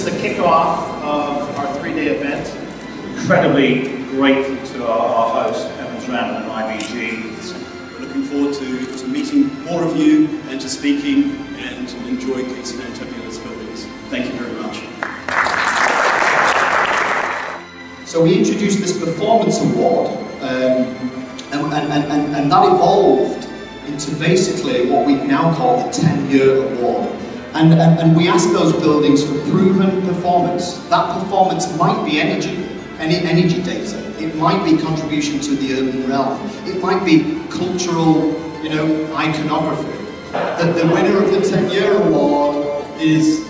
Is the kickoff of our three-day event. Incredibly grateful to our, our host, Evans Randall and IVG. We're looking forward to, to meeting more of you and to speaking and enjoying these fantabulous buildings. Thank you very much. So we introduced this performance award um, and, and, and, and that evolved into basically what we now call the 10-year award. And, and, and we ask those buildings for proven performance. That performance might be energy, any energy data. It might be contribution to the urban realm. It might be cultural, you know, iconography. The, the winner of the 10-year award is.